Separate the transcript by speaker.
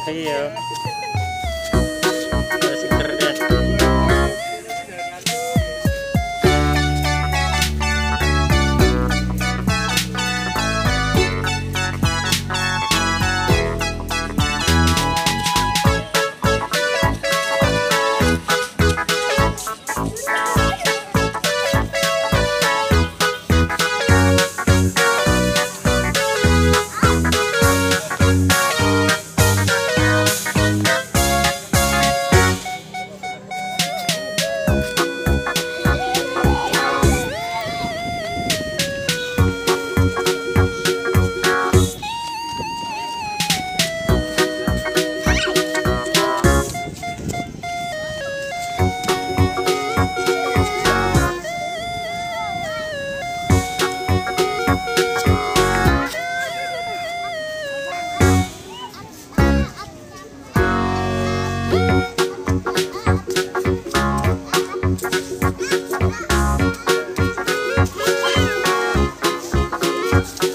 Speaker 1: 可以。
Speaker 2: Thank you.
Speaker 3: Thank you.